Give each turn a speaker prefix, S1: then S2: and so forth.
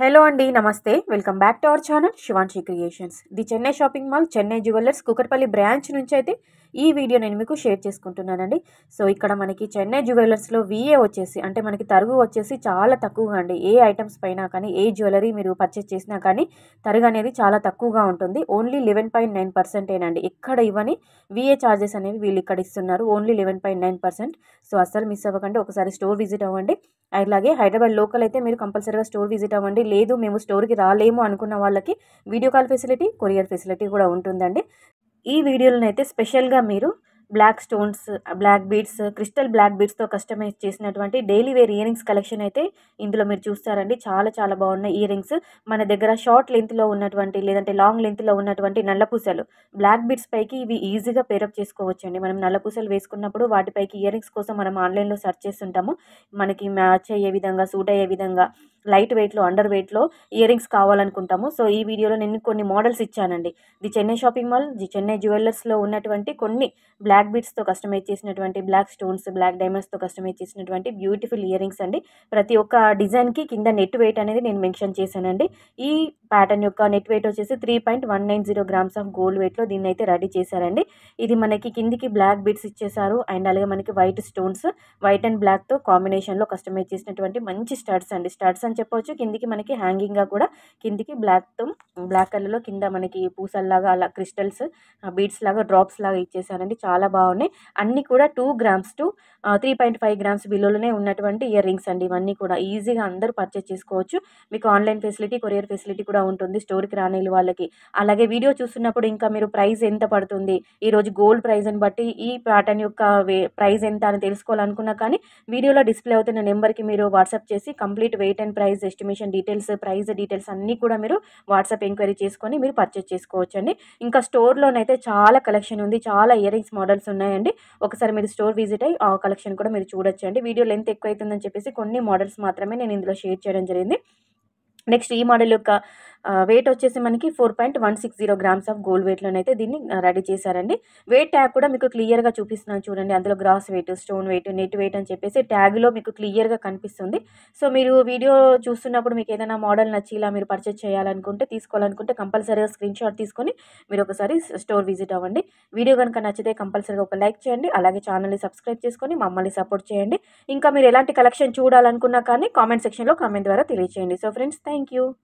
S1: Hello అండి నమస్తే. Welcome back to our channel Shivanshi creations. The Chennai shopping mall Chennai jewellers Kukatpally branch నుంచి అయితే ఈ video నేను మీకు షేర్ చేసుకుంటున్నానండి. సో ఇక్కడ మనకి చెన్నై జ్యువెలర్స్లో విఏ వచ్చేసి అంటే మనకి తరుగు వచ్చేసి చాలా తక్కువగా అండి. ఏ ఐటమ్స్ పైన కానీ ఏ జ్యువెలరీ మీరు పర్చేస్ చేసినా కానీ తరుగు అనేది చాలా తక్కువగా ఉంటుంది. ఓన్లీ లెవెన్ పాయింట్ నైన్ పర్సెంటేనండి ఎక్కడ ఇవ్వని విఏ ఛార్జెస్ అనేవి వీళ్ళు ఇక్కడ ఇస్తున్నారు. Only eleven point nine percent. So అస్సలు మిస్ అవ్వకండి. ఒకసారి స్టోర్ విజిట్ అవ్వండి. అలాగే హైదరాబాద్ లోకల్ అయితే మీరు కంపల్సరీగా స్టోర్ విజిట్ అవ్వండి. లేదు మేము స్టోర్కి రాలేము అనుకున్న వాళ్ళకి video call facility courier facility కూడా ఉంటుందండి. ఈ వీడియోలను అయితే స్పెషల్గా మీరు black stones black beads crystal black బీడ్స్తో customise చేసినటువంటి డైలీ వేర్ ఇయరింగ్స్ కలెక్షన్ అయితే ఇందులో మీరు చూస్తారండి. చాలా చాలా బాగున్నాయి ఇయరింగ్స్ మన దగ్గర షార్ట్ లెంత్లో ఉన్నటువంటి లేదంటే లాంగ్ లెంత్లో ఉన్నటువంటి నల్లపూసలు. బ్లాక్ బీడ్స్ పైకి ఇవి ఈజీగా పేరప్ చేసుకోవచ్చండి. మనం నల్లపూసలు వేసుకున్నప్పుడు వాటిపైకి ఇయరింగ్స్ కోసం మనం ఆన్లైన్లో సెర్చ్ చేస్తుంటాము. మనకి మ్యాచ్ అయ్యే విధంగా సూట్ అయ్యే విధంగా లైట్ వెయిట్లో అండర్ వెయిట్లో ఇయర్ రింగ్స్ కావాలనుకుంటాము. సో ఈ వీడియోలో నేను కొన్ని మోడల్స్ ఇచ్చానండి. The Chennai shopping mall the Chennai జ్యువెలర్స్లో ఉన్నటువంటి కొన్ని బ్లాక్ బీట్స్తో కస్టమైజ్ చేసినటువంటి బ్లాక్ స్టోన్స్ బ్లాక్ డైమండ్స్తో కస్టమైజ్ చేసినటువంటి బ్యూటిఫుల్ ఇయర్ రింగ్స్ అండి. ప్రతి ఒక్క డిజైన్కి కింద నెట్ వెయిట్ అనేది నేను మెన్షన్ చేశానండి. ఈ ప్యాటర్న్ యొక్క నెట్ వెయిట్ వచ్చేసి three point one nine zero grams of gold వెయిట్లో దీన్ని అయితే రెడీ చేశారండి. ఇది మనకి కిందికి బ్లాక్ బీడ్స్ ఇచ్చేసారు అండ్ అలాగే మనకి వైట్ స్టోన్స్ వైట్ అండ్ బ్లాక్తో కాంబినేషన్లో కస్టమైజ్ చేసినటువంటి మంచి స్టడ్స్ అండి. స్టడ్స్ అని చెప్పవచ్చు కిందికి మనకి హ్యాంగింగ్గా కూడా కిందికి బ్లాక్తో బ్లాక్ కలర్లో కింద మనకి పూసల్లాగా అలా క్రిస్టల్స్ బీడ్స్ లాగా డ్రాప్స్ లాగా ఇచ్చేసారండి చాలా బాగున్నాయి. అన్నీ కూడా two grams to three point five grams బిలోలోనే ఉన్నటువంటి ఇయర్ రింగ్స్ అండి. ఇవన్నీ కూడా ఈజీగా అందరూ పర్చేస్ చేసుకోవచ్చు. మీకు ఆన్లైన్ ఫెసిలిటీ కొరియర్ ఫెసిలిటీ కూడా ఉంటుంది స్టోర్కి రాని వాళ్ళకి. అలాగే వీడియో చూస్తున్నప్పుడు ఇంకా మీరు ప్రైస్ ఎంత పడుతుంది? ఈరోజు గోల్డ్ ప్రైజ్ని బట్టి ఈ ప్యాటర్న్ యొక్క వే ప్రైస్ ఎంత అని తెలుసుకోవాలనుకున్నా కానీ వీడియోలో డిస్ప్లే అవుతున్న నెంబర్కి మీరు వాట్సాప్ చేసి complete weight and price estimation details price details అన్నీ కూడా మీరు వాట్సాప్ ఎంక్వైరీ చేసుకొని మీరు పర్చేస్ చేసుకోవచ్చు అండి ఇంకా స్టోర్లోనైతే చాలా కలెక్షన్ ఉంది చాలా ఇయర్ రింగ్స్ మోడల్స్ ఉన్నాయండి. ఒకసారి మీరు స్టోర్ విజిట్ అయ్యి ఆ కలెక్షన్ కూడా మీరు చూడొచ్చు అండి వీడియో లెంత్ ఎక్కువ అవుతుందని చెప్పేసి కొన్ని మోడల్స్ మాత్రమే నేను ఇందులో షేర్ చేయడం జరిగింది. నెక్స్ట్ ఈ మోడల్ యొక్క వెయిట్ వచ్చేసి మనకి four point one six zero grams of gold వెయిట్లోనైతే దీన్ని రెడీ చేశారండి. వెయిట్ ట్యాగ్ కూడా మీకు క్లియర్గా చూపిస్తున్నాను చూడండి. అందులో gross weight stone weight net weight అని చెప్పేసి ట్యాగ్లో మీకు క్లియర్గా కనిపిస్తుంది. సో మీరు వీడియో చూస్తున్నప్పుడు మీకు ఏదైనా మోడల్ నచ్చి ఇలా మీరు పర్చేస్ చేయాలనుకుంటే తీసుకోవాలనుకుంటే కంపల్సరీగా స్క్రీన్ షాట్ తీసుకొని మీరు ఒకసారి స్టోర్ విజిట్ అవ్వండి. వీడియో కనుక నచ్చితే కంపల్సరీగా ఒక లైక్ చేయండి. అలాగే ఛానల్ని సబ్స్క్రైబ్ చేసుకొని మమ్మల్ని సపోర్ట్ చేయండి. ఇంకా మీరు ఎలాంటి కలెక్షన్ చూడాలనుకున్నా కానీ కామెంట్ సెక్షన్లో కామెంట్ ద్వారా తెలియచేయండి. So friends thank you